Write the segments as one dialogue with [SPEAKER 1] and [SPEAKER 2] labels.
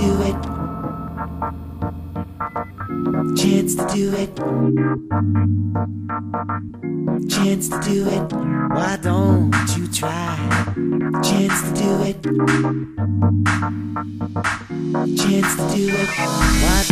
[SPEAKER 1] to do it. Chance to do it. Chance to do it. Why don't you try? Chance to do it. Chance to do it. Why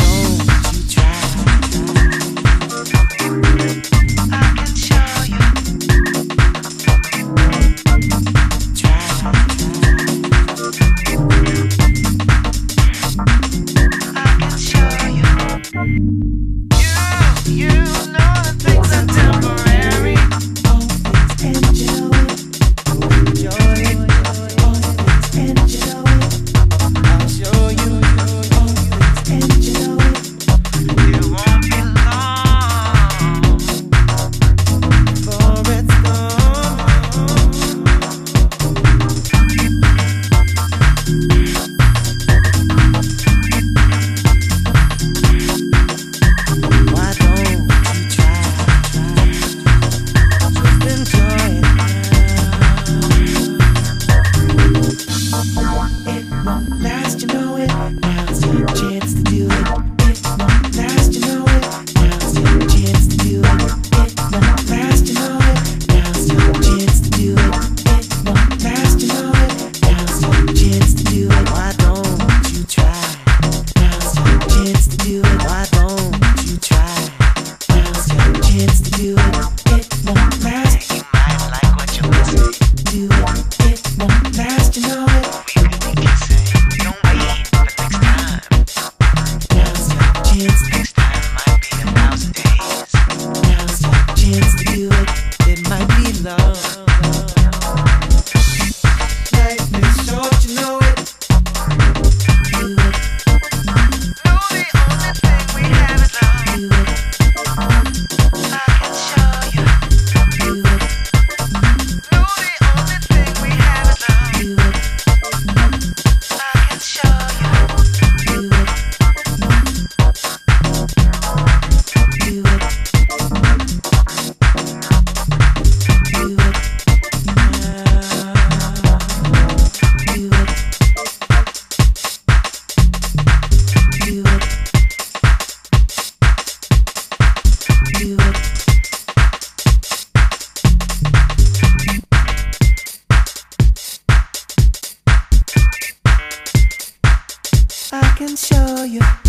[SPEAKER 1] can show you.